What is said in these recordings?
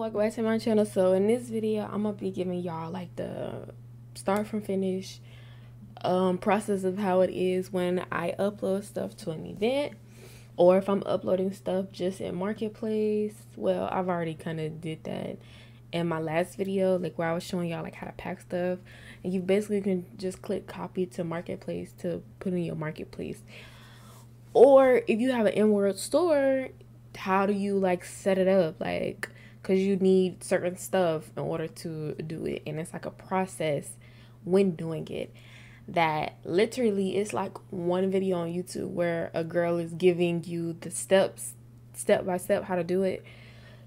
welcome back to my channel. So in this video i'm gonna be giving y'all like the start from finish um process of how it is when i upload stuff to an event or if i'm uploading stuff just in marketplace. Well i've already kind of did that in my last video like where i was showing y'all like how to pack stuff. And you basically can just click copy to marketplace to put in your marketplace. Or if you have an in-world store how do you like set it up? Like because you need certain stuff in order to do it. And it's like a process when doing it that literally it's like one video on youtube where a girl is giving you the steps step by step how to do it.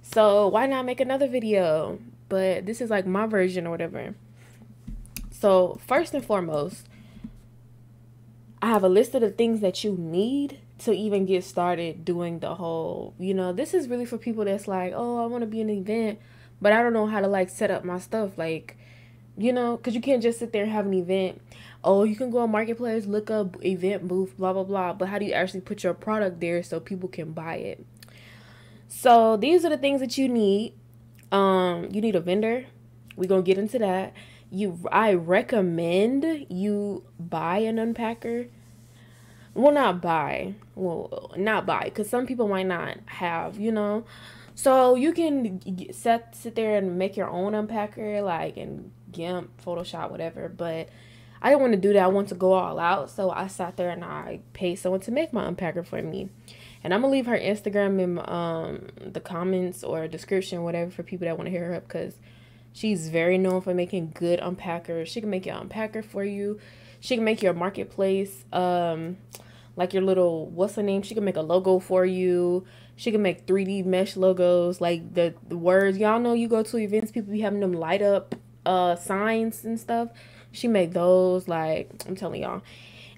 So why not make another video? But this is like my version or whatever. So first and foremost i have a list of the things that you need to even get started doing the whole, you know, this is really for people that's like, oh, I want to be an event, but I don't know how to like set up my stuff. Like, you know, because you can't just sit there and have an event. Oh, you can go on Marketplace, look up event booth, blah, blah, blah. But how do you actually put your product there so people can buy it? So these are the things that you need. Um, you need a vendor. We're going to get into that. You, I recommend you buy an unpacker well not buy. Well not buy because some people might not have you know? So you can set sit there and make your own unpacker like in gimp photoshop whatever but i didn't want to do that. I want to go all out so i sat there and i paid someone to make my unpacker for me. And i'm gonna leave her instagram in um the comments or description whatever for people that want to hear her up because she's very known for making good unpackers. She can make your unpacker for you she can make your marketplace um like your little what's the name? She can make a logo for you. She can make 3d mesh logos like the, the words. Y'all know you go to events people be having them light up uh signs and stuff. She make those like i'm telling y'all.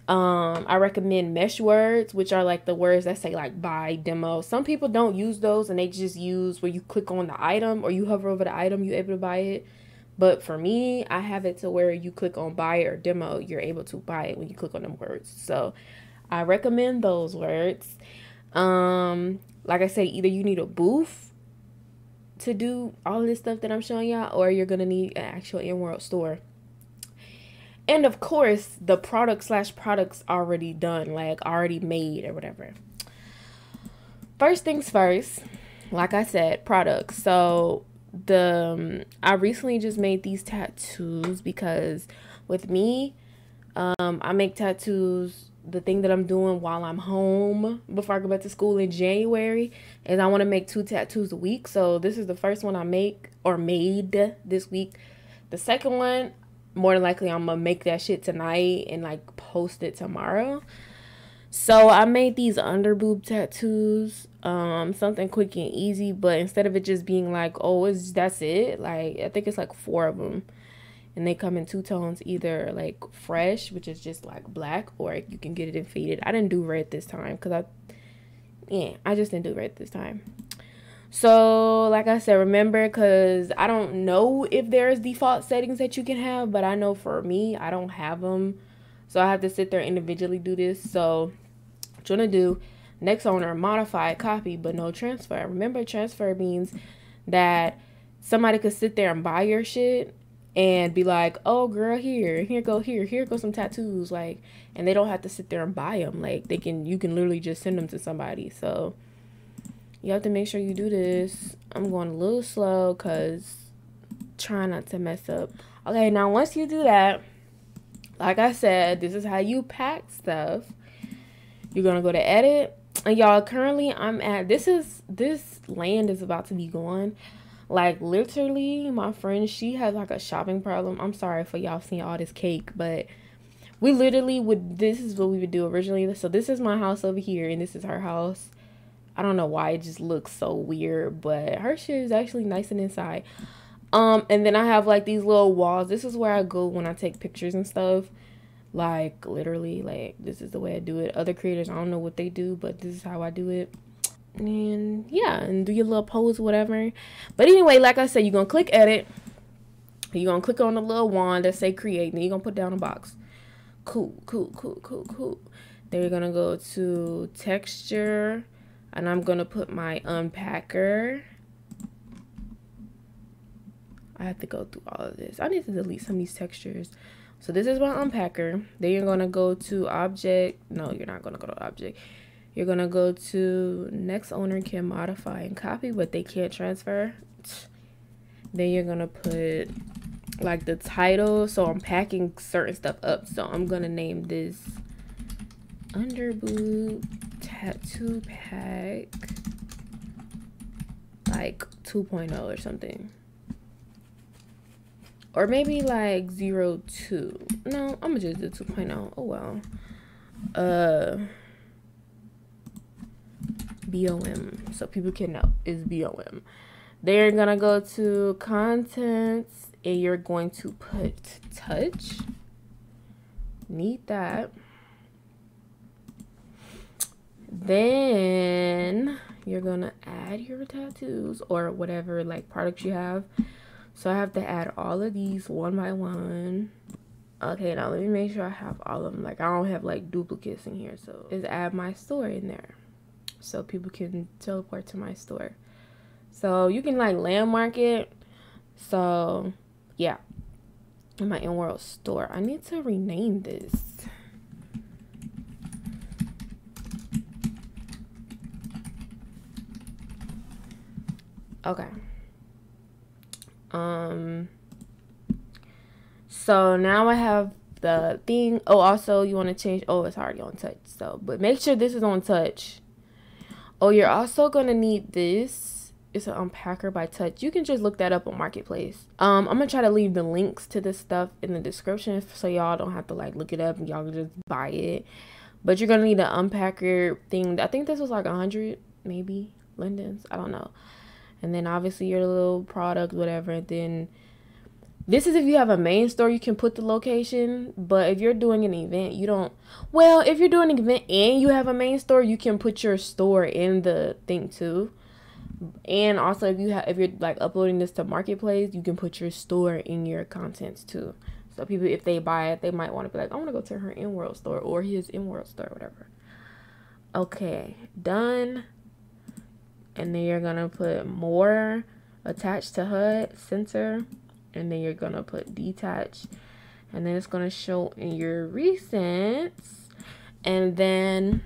Um i recommend mesh words which are like the words that say like buy demo. Some people don't use those and they just use where you click on the item or you hover over the item you're able to buy it but for me i have it to where you click on buy or demo you're able to buy it when you click on them words so I recommend those words. Um, like I said, either you need a booth to do all this stuff that I'm showing y'all, or you're gonna need an actual in-world store. And of course, the product slash products already done, like already made or whatever. First things first, like I said, products. So the um, I recently just made these tattoos because with me, um, I make tattoos the thing that I'm doing while I'm home before I go back to school in January is I want to make two tattoos a week. So this is the first one I make or made this week. The second one, more than likely I'm gonna make that shit tonight and like post it tomorrow. So I made these under boob tattoos, um, something quick and easy, but instead of it just being like, oh, it's that's it, like I think it's like four of them and they come in two tones either like fresh which is just like black or you can get it in faded. I didn't do red this time because i yeah i just didn't do red this time. So like i said remember because i don't know if there's default settings that you can have but i know for me i don't have them so i have to sit there individually do this. So what you want to do next owner modify copy but no transfer remember transfer means that somebody could sit there and buy your shit and be like, "Oh, girl, here, here go here, here go some tattoos," like, and they don't have to sit there and buy them. Like, they can, you can literally just send them to somebody. So, you have to make sure you do this. I'm going a little slow because trying not to mess up. Okay, now once you do that, like I said, this is how you pack stuff. You're gonna go to edit, and y'all currently I'm at this is this land is about to be gone. Like literally, my friend, she has like a shopping problem. I'm sorry for y'all seeing all this cake, but we literally would this is what we would do originally. So this is my house over here and this is her house. I don't know why it just looks so weird, but her shit is actually nice and inside. Um, and then I have like these little walls. This is where I go when I take pictures and stuff. Like literally, like this is the way I do it. Other creators, I don't know what they do, but this is how I do it and yeah and do your little pose whatever but anyway like i said you're gonna click edit you're gonna click on the little wand that say create and you're gonna put down a box cool cool cool cool cool then you're gonna go to texture and i'm gonna put my unpacker I have to go through all of this. I need to delete some of these textures. So this is my unpacker. Then you're going to go to object. No, you're not going to go to object. You're going to go to next owner can modify and copy, but they can't transfer. Then you're going to put like the title. So I'm packing certain stuff up. So I'm going to name this underboob tattoo pack like 2.0 or something or maybe like 02 no i'm gonna just do 2.0 oh. Well. Uh bom so people can know is bom they're gonna go to contents and you're going to put touch. Need that. Then you're gonna add your tattoos or whatever like products you have so I have to add all of these one by one. Okay now let me make sure I have all of them like I don't have like duplicates in here so is add my store in there so people can teleport to my store. So you can like landmark it. So yeah. In my in-world store. I need to rename this. Okay. Um. So now I have the thing. Oh, also you want to change. Oh, it's already on touch. So, but make sure this is on touch. Oh, you're also gonna need this. It's an unpacker by touch. You can just look that up on marketplace. Um, I'm gonna try to leave the links to this stuff in the description so y'all don't have to like look it up and y'all can just buy it. But you're gonna need an unpacker thing. I think this was like a hundred, maybe lindens. I don't know and then obviously your little product whatever and then this is if you have a main store you can put the location but if you're doing an event you don't well if you're doing an event and you have a main store you can put your store in the thing too. And also if you have if you're like uploading this to marketplace you can put your store in your contents too. So people if they buy it they might want to be like i want to go to her in-world store or his in-world store whatever. Okay done and then you're gonna put more attached to HUD center and then you're gonna put detach and then it's gonna show in your recents and then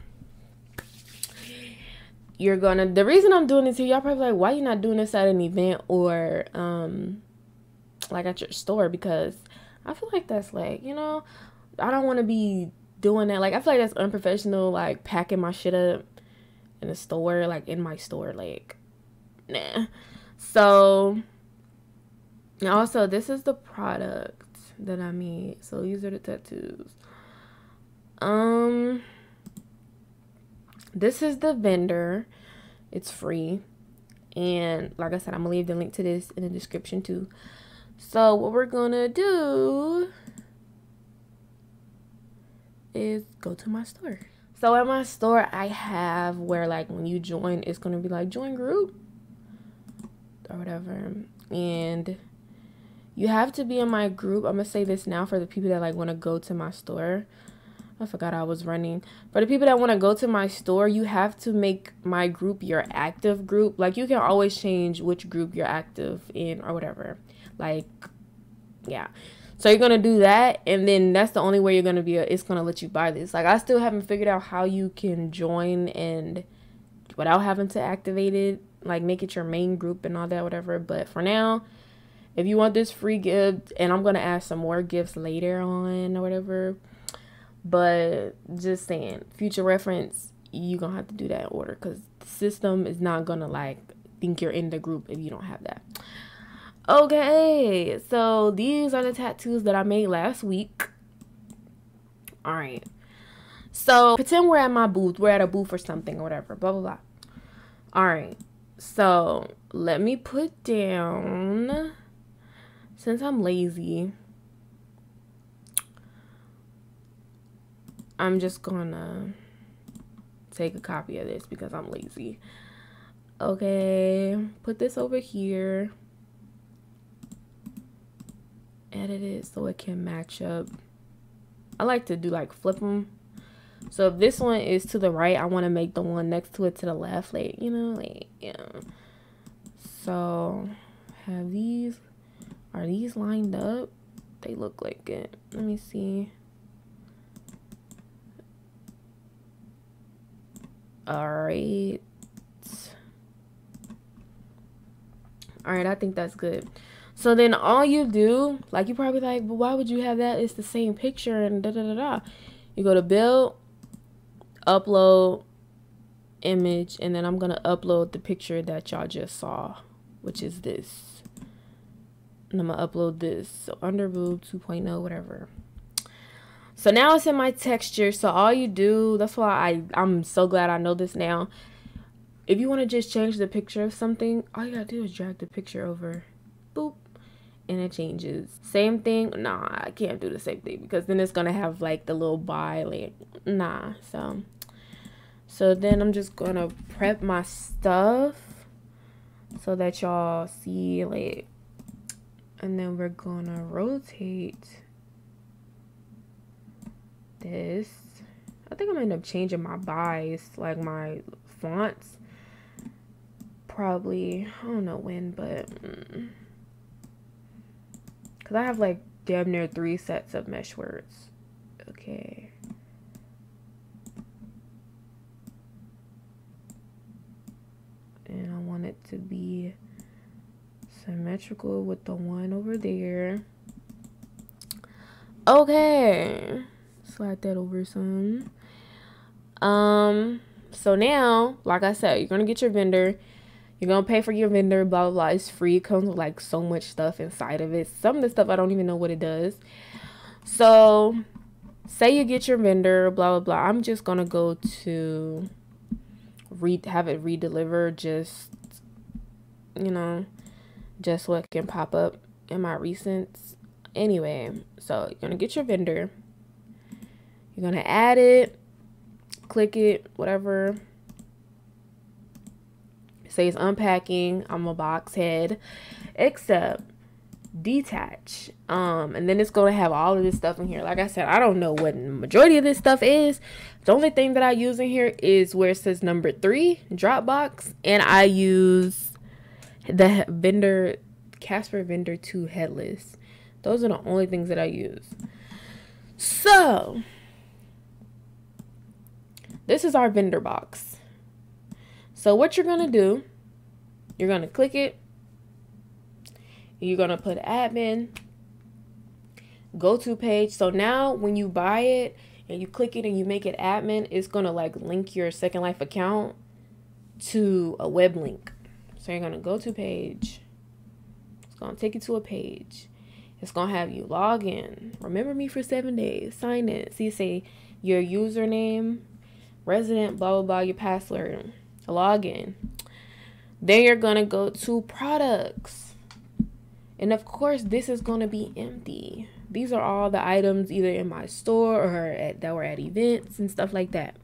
you're gonna the reason I'm doing this here y'all probably like why you not doing this at an event or um like at your store? Because I feel like that's like you know I don't want to be doing that. Like I feel like that's unprofessional like packing my shit up in a store, like in my store, like nah. So also this is the product that I made. So these are the tattoos. Um this is the vendor. It's free. And like I said, I'm gonna leave the link to this in the description too. So what we're gonna do is go to my store. So at my store, I have where like when you join, it's gonna be like join group or whatever, and you have to be in my group. I'm gonna say this now for the people that like want to go to my store. I forgot I was running. For the people that want to go to my store, you have to make my group your active group. Like you can always change which group you're active in or whatever. Like, yeah. So you're gonna do that, and then that's the only way you're gonna be. A, it's gonna let you buy this. Like I still haven't figured out how you can join and without having to activate it, like make it your main group and all that, whatever. But for now, if you want this free gift, and I'm gonna add some more gifts later on or whatever. But just saying, future reference, you're gonna have to do that in order because the system is not gonna like think you're in the group if you don't have that. Okay, so these are the tattoos that I made last week. All right. So pretend we're at my booth. We're at a booth or something or whatever. Blah, blah, blah. All right. So let me put down, since I'm lazy, I'm just gonna take a copy of this because I'm lazy. Okay, put this over here edit it so it can match up. I like to do like flip them. So if this one is to the right, I want to make the one next to it to the left. Like, you know, like, yeah. So have these are these lined up? They look like it. Let me see. All right. All right, I think that's good. So then all you do, like you probably like, but why would you have that? It's the same picture and da da da da. You go to build, upload, image, and then I'm gonna upload the picture that y'all just saw, which is this. And I'm gonna upload this. So Underboob 2.0, whatever. So now it's in my texture. So all you do, that's why I, I'm so glad I know this now. If you want to just change the picture of something, all you gotta do is drag the picture over. It changes. Same thing, nah, I can't do the same thing because then it's gonna have like the little by like nah. So so then I'm just gonna prep my stuff so that y'all see like and then we're gonna rotate this. I think I'm gonna end up changing my buys, like my fonts. Probably, I don't know when, but mm, because I have like damn near three sets of mesh words. Okay. And I want it to be symmetrical with the one over there. Okay. Slide that over some. Um, so now, like I said, you're going to get your vendor. You're gonna pay for your vendor, blah blah blah. It's free. It comes with like so much stuff inside of it. Some of the stuff I don't even know what it does. So say you get your vendor, blah blah blah. I'm just gonna go to read have it redeliver just you know just what can pop up in my recents. Anyway, so you're gonna get your vendor. You're gonna add it, click it, whatever says unpacking. I'm a box head, except detach. Um, and then it's going to have all of this stuff in here. Like I said, I don't know what majority of this stuff is. The only thing that I use in here is where it says number three, Dropbox, and I use the vendor Casper Vendor 2 headless. Those are the only things that I use. So, this is our vendor box. So what you're going to do, you're going to click it. You're going to put admin, go to page. So now when you buy it and you click it and you make it admin, it's going to like link your Second Life account to a web link. So you're going to go to page. It's going to take you to a page. It's going to have you log in. Remember me for seven days. Sign in. So you say your username, resident, blah, blah, blah, your password login. Then you're going to go to products. And of course, this is going to be empty. These are all the items either in my store or at, that were at events and stuff like that.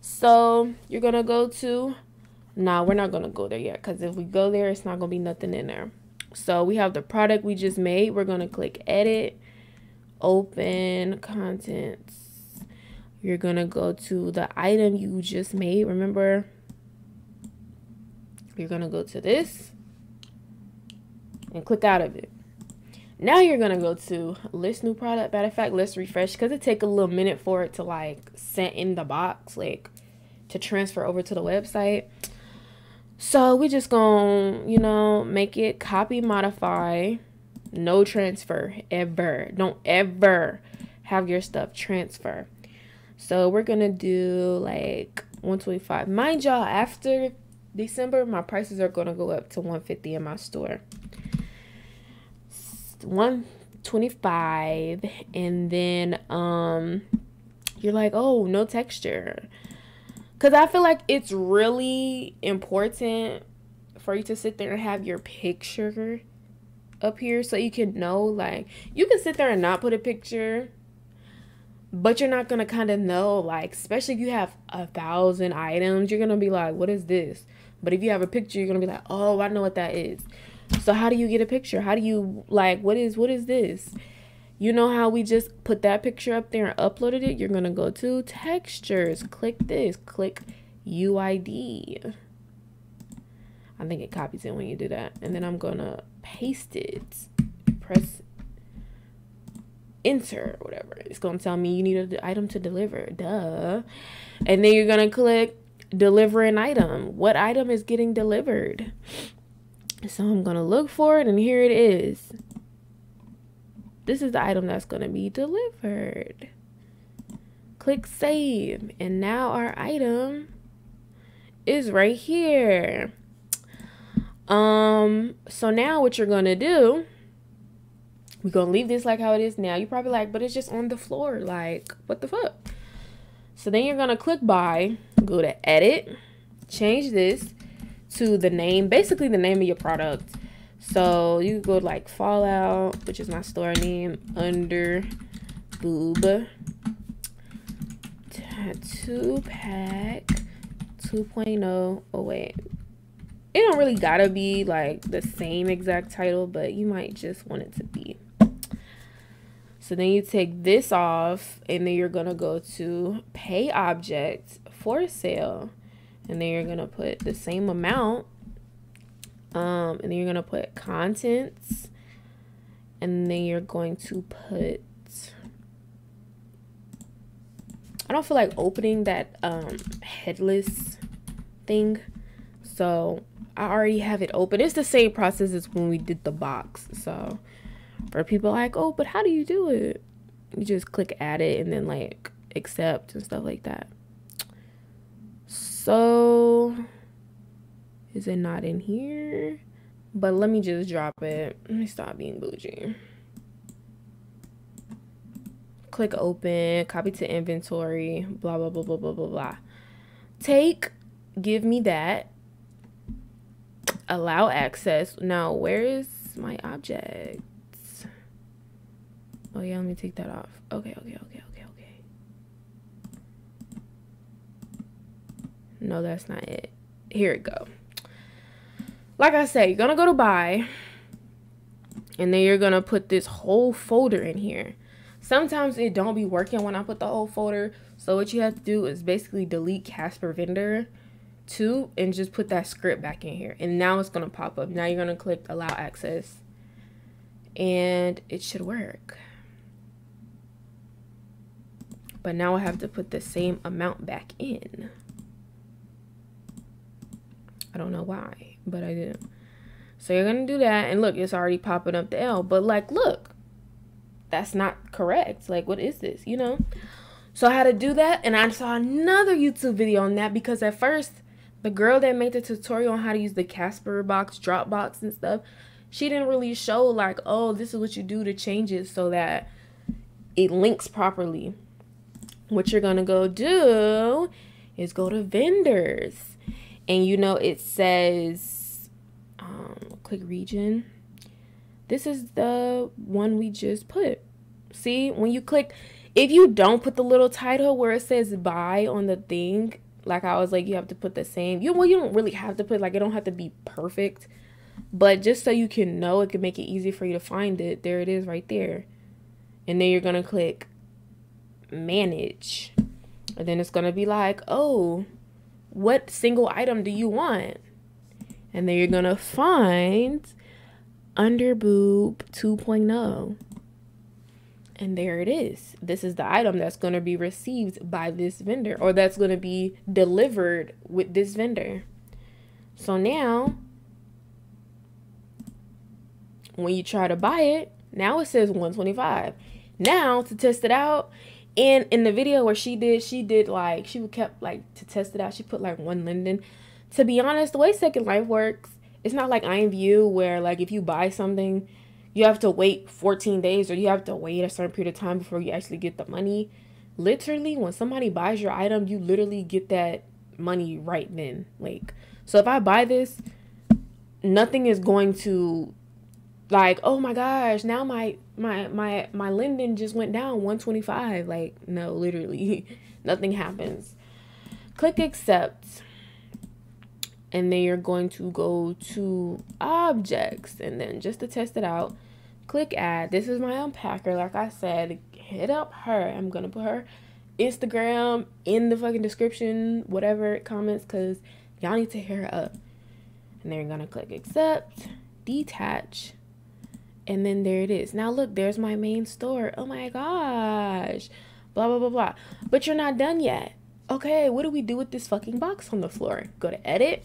So you're going to go to, nah, we're not going to go there yet because if we go there, it's not going to be nothing in there. So we have the product we just made. We're going to click edit, open contents you're gonna go to the item you just made remember you're gonna go to this and click out of it. Now you're gonna go to list new product. Matter of fact let's refresh because it take a little minute for it to like set in the box like to transfer over to the website. So we just gonna you know make it copy modify no transfer ever. Don't ever have your stuff transfer. So we're gonna do like 125. Mind y'all, after December, my prices are gonna go up to 150 in my store. 125 and then um you're like, oh, no texture. Cause I feel like it's really important for you to sit there and have your picture up here so you can know like you can sit there and not put a picture but you're not gonna kind of know like especially if you have a thousand items you're gonna be like what is this but if you have a picture you're gonna be like oh i know what that is so how do you get a picture how do you like what is what is this you know how we just put that picture up there and uploaded it you're gonna go to textures click this click uid I think it copies it when you do that. And then I'm gonna paste it. Press enter or whatever. It's gonna tell me you need an item to deliver. Duh. And then you're gonna click deliver an item. What item is getting delivered? So I'm gonna look for it and here it is. This is the item that's gonna be delivered. Click save and now our item is right here. Um, so now what you're gonna do, we're gonna leave this like how it is now. You're probably like, but it's just on the floor. Like, what the fuck? So then you're gonna click buy, go to edit, change this to the name, basically the name of your product. So you go like Fallout, which is my store name, under boob tattoo pack 2.0. Oh wait, it don't really gotta be like the same exact title, but you might just want it to be. So then you take this off and then you're gonna go to pay object for sale. And then you're gonna put the same amount. Um, and then you're gonna put contents. And then you're going to put I don't feel like opening that um headless thing. So I already have it open. It's the same process as when we did the box. So for people like, oh, but how do you do it? You just click add it and then like accept and stuff like that. So is it not in here? But let me just drop it. Let me stop being bougie. Click open, copy to inventory, blah, blah, blah, blah, blah, blah, blah. Take, give me that allow access. Now, where is my objects? Oh yeah, let me take that off. Okay, okay, okay, okay, okay. No, that's not it. Here it go. Like I said, you're gonna go to buy, and then you're gonna put this whole folder in here. Sometimes it don't be working when I put the whole folder. So what you have to do is basically delete Casper vendor two and just put that script back in here and now it's going to pop up now you're going to click allow access and it should work but now I have to put the same amount back in I don't know why but I did so you're gonna do that and look it's already popping up the L but like look that's not correct like what is this you know so I had to do that and I saw another YouTube video on that because at first the girl that made the tutorial on how to use the Casper box, Dropbox and stuff, she didn't really show like, oh, this is what you do to change it so that it links properly. What you're going to go do is go to vendors. And you know, it says, um, click region. This is the one we just put. See, when you click, if you don't put the little title where it says buy on the thing, like I was like, you have to put the same. You well, you don't really have to put like it don't have to be perfect, but just so you can know, it can make it easy for you to find it. There it is, right there, and then you're gonna click manage, and then it's gonna be like, oh, what single item do you want? And then you're gonna find underboob 2.0 and there it is. This is the item that's going to be received by this vendor or that's going to be delivered with this vendor. So now, when you try to buy it, now it says 125. Now to test it out, and in the video where she did, she did like she kept like to test it out. She put like one linden. To be honest, the way Second Life works, it's not like IMVU where like if you buy something you have to wait 14 days or you have to wait a certain period of time before you actually get the money. Literally, when somebody buys your item, you literally get that money right then. Like, so if I buy this, nothing is going to like, oh my gosh, now my my my my Linden just went down 125. Like, no, literally, nothing happens. Click accept and then you're going to go to objects and then just to test it out click add this is my unpacker like i said hit up her i'm gonna put her instagram in the fucking description whatever comments because y'all need to hear her up And then you're gonna click accept, detach, and then there it is. Now look, there's my main store. Oh my gosh. Blah blah blah blah. But you're not done yet. Okay, what do we do with this fucking box on the floor? Go to edit.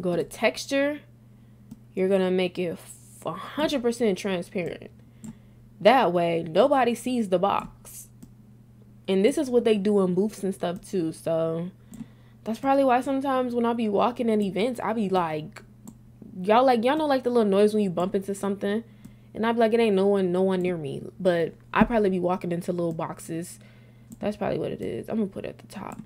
Go to texture. You're gonna make it 100% transparent. That way, nobody sees the box. And this is what they do in booths and stuff too. So that's probably why sometimes when I be walking at events, I be like, y'all like y'all know like the little noise when you bump into something, and i'd be like, it ain't no one, no one near me. But I probably be walking into little boxes. That's probably what it is. I'm gonna put it at the top.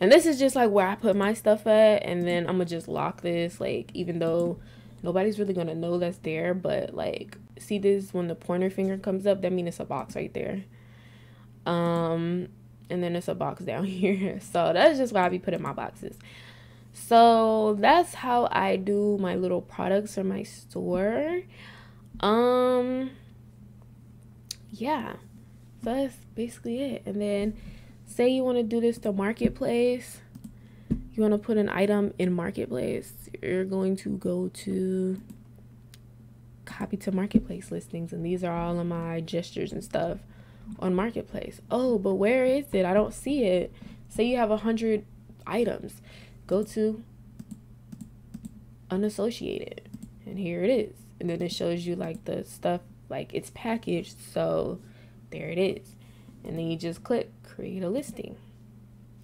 And this is just like where I put my stuff at, and then I'm gonna just lock this. Like even though nobody's really gonna know that's there, but like see this when the pointer finger comes up, that means it's a box right there. Um, and then it's a box down here. So that's just why I be putting my boxes. So that's how I do my little products for my store. Um, yeah, so that's basically it. And then say you want to do this to marketplace you want to put an item in marketplace you're going to go to copy to marketplace listings and these are all of my gestures and stuff on marketplace. Oh but where is it? I don't see it. Say you have a hundred items go to unassociated. And here it is. And then it shows you like the stuff like it's packaged. So there it is. And then you just click create a listing.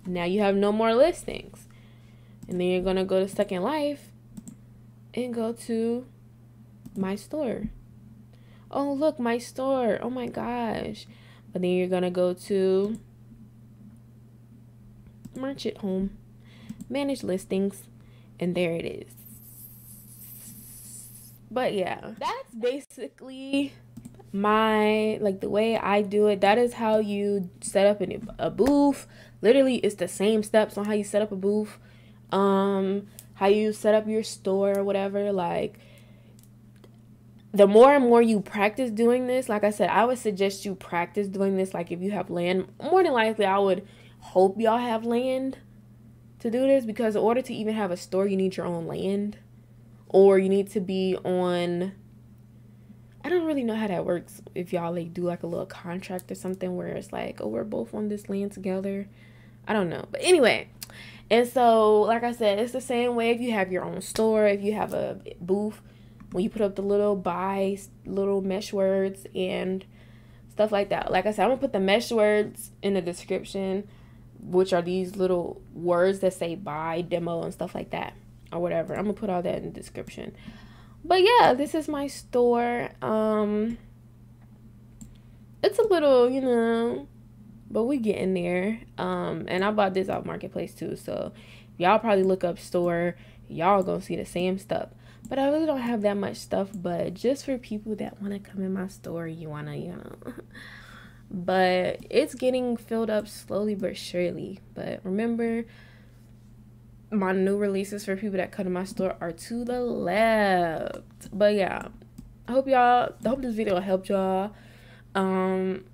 Now you have no more listings. And then you're going to go to second life and go to my store. Oh look my store. Oh my gosh. But then you're going to go to merchant home manage listings and there it is. But yeah. That's basically my like the way I do it. That is how you set up an, a booth. Literally it's the same steps on how you set up a booth. Um how you set up your store or whatever. Like the more and more you practice doing this like I said I would suggest you practice doing this like if you have land. More than likely I would hope y'all have land to do this because in order to even have a store you need your own land or you need to be on I don't really know how that works if y'all like do like a little contract or something where it's like, oh, we're both on this land together. I don't know. But anyway, and so like I said, it's the same way if you have your own store, if you have a booth, when you put up the little buy little mesh words and stuff like that. Like I said, I'm gonna put the mesh words in the description, which are these little words that say buy, demo, and stuff like that, or whatever. I'm gonna put all that in the description. But yeah this is my store. Um it's a little you know but we getting there. Um and i bought this off marketplace too so y'all probably look up store y'all gonna see the same stuff. But i really don't have that much stuff but just for people that want to come in my store you want to you know but it's getting filled up slowly but surely but remember my new releases for people that come to my store are to the left. But yeah, I hope y'all, I hope this video helped y'all. Um,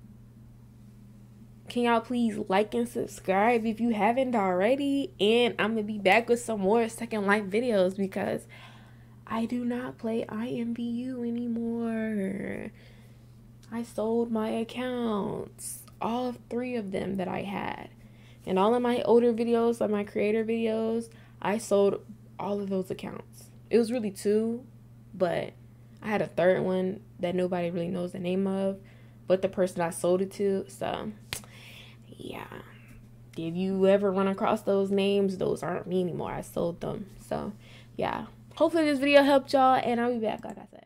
can y'all please like and subscribe if you haven't already? And I'm gonna be back with some more second life videos because I do not play IMVU anymore. I sold my accounts, all three of them that I had. And all of my older videos, like my creator videos, I sold all of those accounts. It was really two, but I had a third one that nobody really knows the name of, but the person I sold it to. So, yeah. If you ever run across those names, those aren't me anymore. I sold them. So, yeah. Hopefully this video helped y'all, and I'll be back, like I said.